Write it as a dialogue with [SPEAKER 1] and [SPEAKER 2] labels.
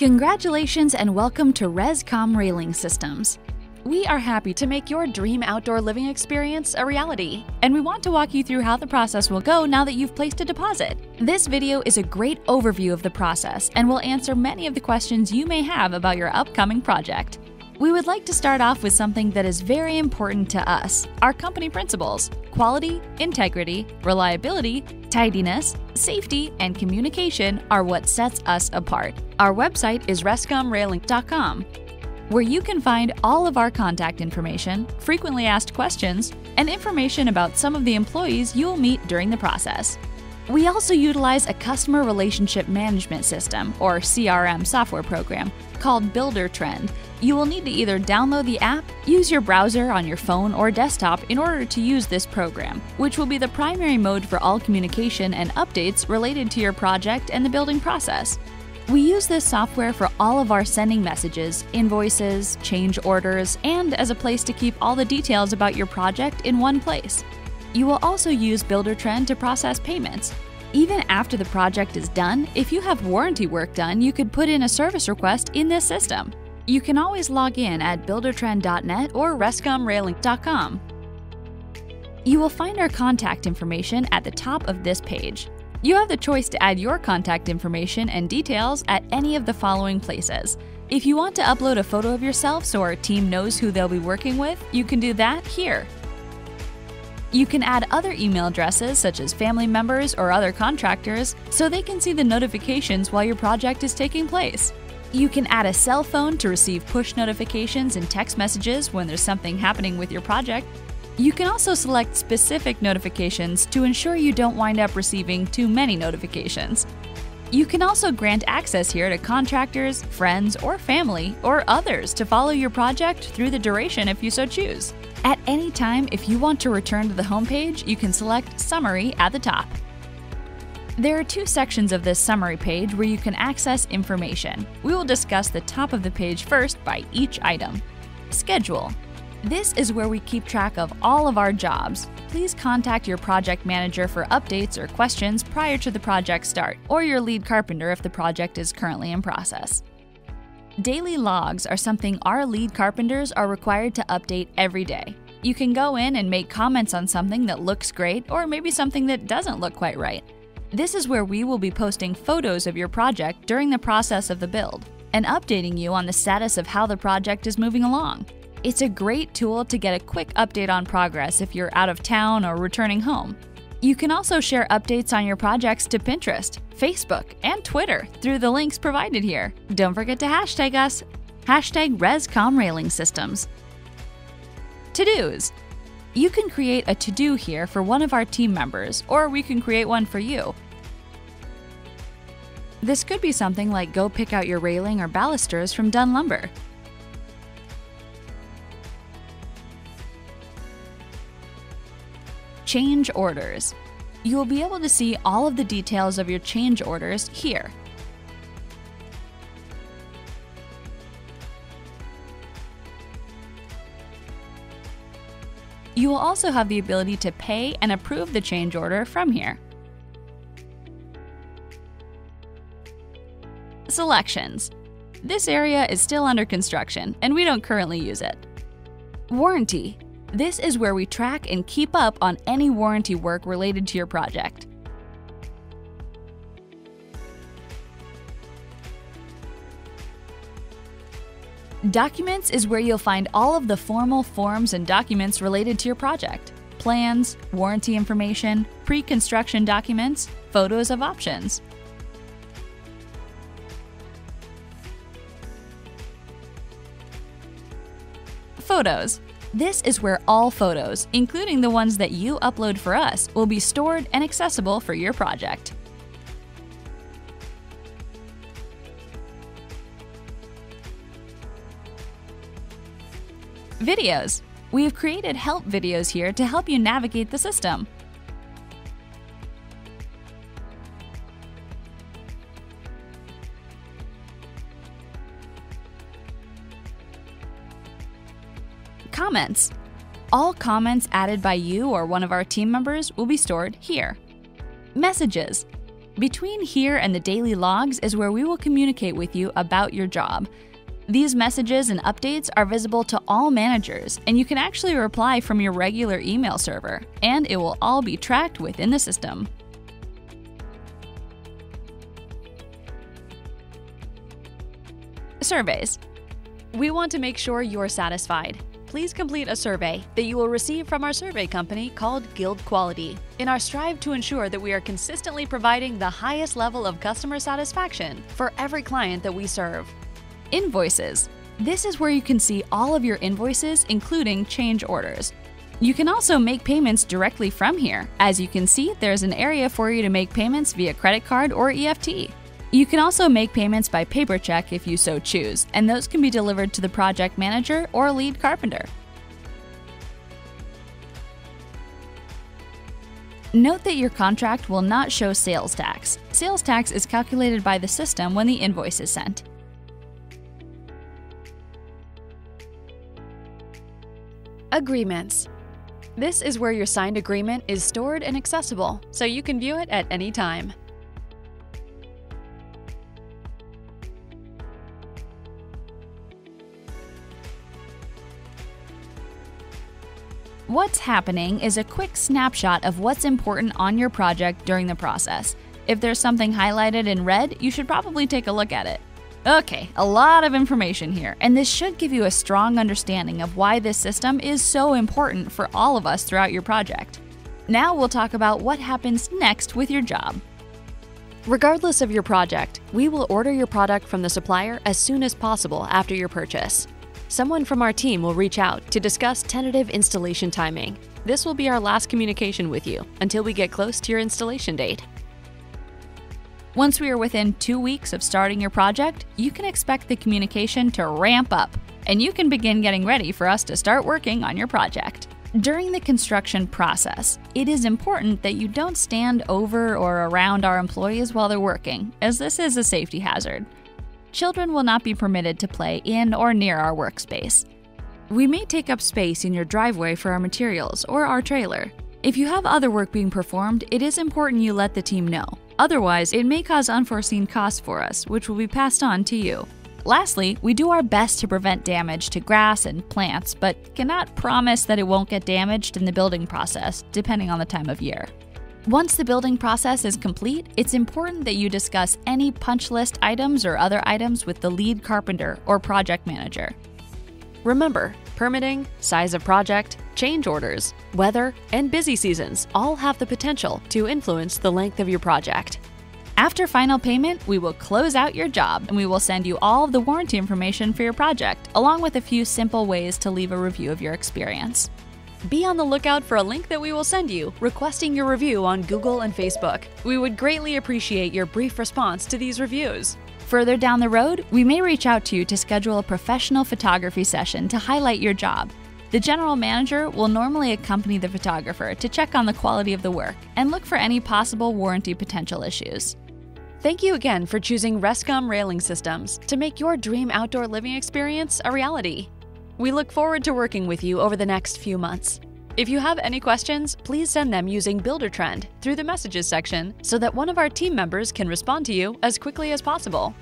[SPEAKER 1] Congratulations and welcome to Rescom Railing Systems. We are happy to make your dream outdoor living experience a reality, and we want to walk you through how the process will go now that you've placed a deposit. This video is a great overview of the process and will answer many of the questions you may have about your upcoming project. We would like to start off with something that is very important to us our company principles quality, integrity, reliability, tidiness, safety, and communication are what sets us apart. Our website is rescomrailing.com, where you can find all of our contact information, frequently asked questions, and information about some of the employees you'll meet during the process. We also utilize a customer relationship management system, or CRM software program, called Buildertrend. You will need to either download the app, use your browser on your phone or desktop in order to use this program, which will be the primary mode for all communication and updates related to your project and the building process. We use this software for all of our sending messages, invoices, change orders, and as a place to keep all the details about your project in one place. You will also use Buildertrend to process payments. Even after the project is done, if you have warranty work done, you could put in a service request in this system. You can always log in at buildertrend.net or rescomrailing.com. You will find our contact information at the top of this page. You have the choice to add your contact information and details at any of the following places. If you want to upload a photo of yourself so our team knows who they'll be working with, you can do that here. You can add other email addresses such as family members or other contractors so they can see the notifications while your project is taking place. You can add a cell phone to receive push notifications and text messages when there's something happening with your project. You can also select specific notifications to ensure you don't wind up receiving too many notifications. You can also grant access here to contractors, friends, or family, or others to follow your project through the duration if you so choose. At any time, if you want to return to the homepage, you can select Summary at the top. There are two sections of this summary page where you can access information. We will discuss the top of the page first by each item. Schedule. This is where we keep track of all of our jobs. Please contact your project manager for updates or questions prior to the project start, or your lead carpenter if the project is currently in process. Daily logs are something our lead carpenters are required to update every day. You can go in and make comments on something that looks great or maybe something that doesn't look quite right. This is where we will be posting photos of your project during the process of the build and updating you on the status of how the project is moving along. It's a great tool to get a quick update on progress if you're out of town or returning home. You can also share updates on your projects to Pinterest, Facebook, and Twitter through the links provided here. Don't forget to hashtag us, hashtag RescomRailingSystems. To-dos. You can create a to-do here for one of our team members, or we can create one for you. This could be something like go pick out your railing or balusters from Dunn Lumber. Change orders. You will be able to see all of the details of your change orders here. You will also have the ability to pay and approve the change order from here. Selections. This area is still under construction, and we don't currently use it. Warranty. This is where we track and keep up on any warranty work related to your project. Documents is where you'll find all of the formal forms and documents related to your project. Plans, warranty information, pre-construction documents, photos of options. Photos. This is where all photos, including the ones that you upload for us, will be stored and accessible for your project. Videos. We have created help videos here to help you navigate the system. Comments. All comments added by you or one of our team members will be stored here. Messages. Between here and the daily logs is where we will communicate with you about your job. These messages and updates are visible to all managers, and you can actually reply from your regular email server, and it will all be tracked within the system. Surveys. We want to make sure you're satisfied. Please complete a survey that you will receive from our survey company called GuildQuality in our strive to ensure that we are consistently providing the highest level of customer satisfaction for every client that we serve. Invoices. This is where you can see all of your invoices, including change orders. You can also make payments directly from here. As you can see, there's an area for you to make payments via credit card or EFT. You can also make payments by paper check if you so choose, and those can be delivered to the project manager or lead carpenter. Note that your contract will not show sales tax. Sales tax is calculated by the system when the invoice is sent. Agreements. This is where your signed agreement is stored and accessible, so you can view it at any time. What's happening is a quick snapshot of what's important on your project during the process. If there's something highlighted in red, you should probably take a look at it. Okay, a lot of information here, and this should give you a strong understanding of why this system is so important for all of us throughout your project. Now we'll talk about what happens next with your job. Regardless of your project, we will order your product from the supplier as soon as possible after your purchase. Someone from our team will reach out to discuss tentative installation timing. This will be our last communication with you until we get close to your installation date. Once we are within two weeks of starting your project, you can expect the communication to ramp up, and you can begin getting ready for us to start working on your project. During the construction process, it is important that you don't stand over or around our employees while they're working, as this is a safety hazard children will not be permitted to play in or near our workspace. We may take up space in your driveway for our materials or our trailer. If you have other work being performed, it is important you let the team know. Otherwise, it may cause unforeseen costs for us, which will be passed on to you. Lastly, we do our best to prevent damage to grass and plants, but cannot promise that it won't get damaged in the building process, depending on the time of year. Once the building process is complete, it's important that you discuss any punch list items or other items with the lead carpenter or project manager. Remember, permitting, size of project, change orders, weather, and busy seasons all have the potential to influence the length of your project. After final payment, we will close out your job and we will send you all of the warranty information for your project, along with a few simple ways to leave a review of your experience. Be on the lookout for a link that we will send you requesting your review on Google and Facebook. We would greatly appreciate your brief response to these reviews. Further down the road, we may reach out to you to schedule a professional photography session to highlight your job. The general manager will normally accompany the photographer to check on the quality of the work and look for any possible warranty potential issues. Thank you again for choosing Rescom Railing Systems to make your dream outdoor living experience a reality. We look forward to working with you over the next few months. If you have any questions, please send them using Buildertrend through the messages section so that one of our team members can respond to you as quickly as possible.